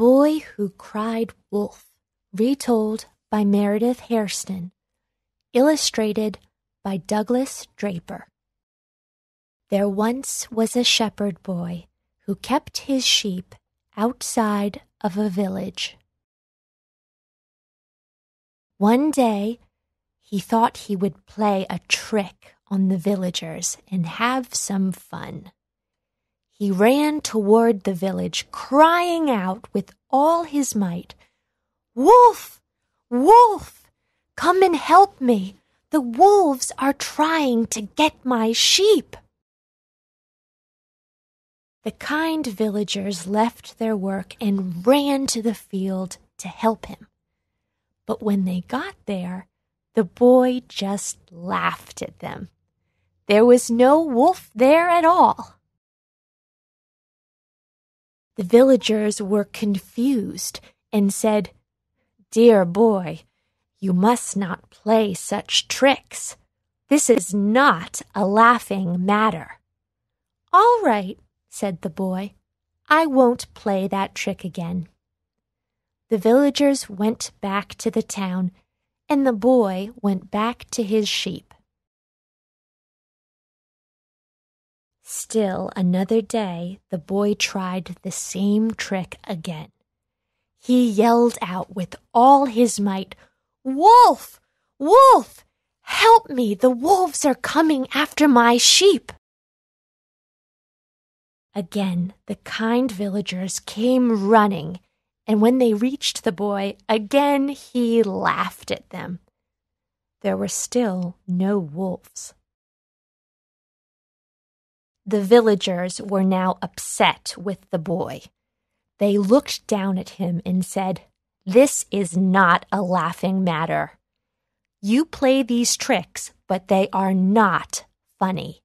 Boy Who Cried Wolf, retold by Meredith Hairston, illustrated by Douglas Draper. There once was a shepherd boy who kept his sheep outside of a village. One day, he thought he would play a trick on the villagers and have some fun. He ran toward the village, crying out with all his might, Wolf! Wolf! Come and help me! The wolves are trying to get my sheep! The kind villagers left their work and ran to the field to help him. But when they got there, the boy just laughed at them. There was no wolf there at all. The villagers were confused and said, Dear boy, you must not play such tricks. This is not a laughing matter. All right, said the boy. I won't play that trick again. The villagers went back to the town, and the boy went back to his sheep. Still another day, the boy tried the same trick again. He yelled out with all his might, Wolf! Wolf! Help me! The wolves are coming after my sheep! Again, the kind villagers came running, and when they reached the boy, again he laughed at them. There were still no wolves. The villagers were now upset with the boy. They looked down at him and said, This is not a laughing matter. You play these tricks, but they are not funny.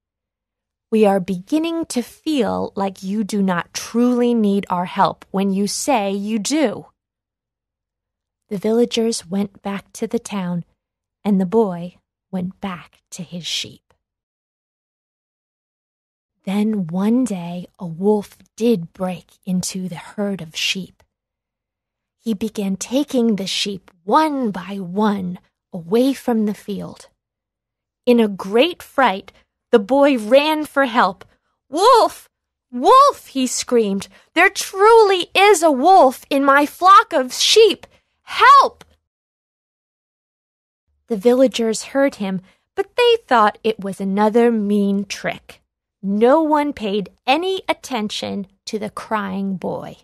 We are beginning to feel like you do not truly need our help when you say you do. The villagers went back to the town, and the boy went back to his sheep. Then one day a wolf did break into the herd of sheep. He began taking the sheep one by one away from the field. In a great fright, the boy ran for help. Wolf! Wolf! he screamed. There truly is a wolf in my flock of sheep. Help! The villagers heard him, but they thought it was another mean trick no one paid any attention to the crying boy.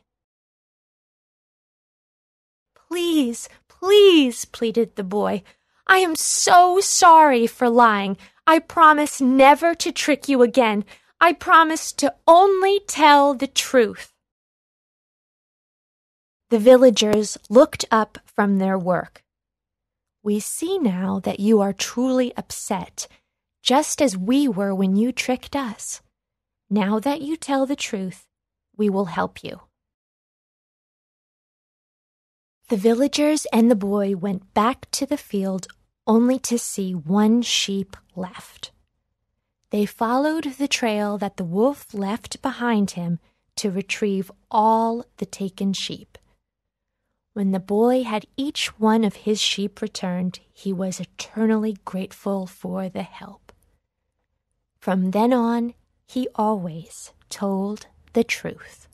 Please, please, pleaded the boy. I am so sorry for lying. I promise never to trick you again. I promise to only tell the truth. The villagers looked up from their work. We see now that you are truly upset just as we were when you tricked us. Now that you tell the truth, we will help you. The villagers and the boy went back to the field only to see one sheep left. They followed the trail that the wolf left behind him to retrieve all the taken sheep. When the boy had each one of his sheep returned, he was eternally grateful for the help. From then on, he always told the truth.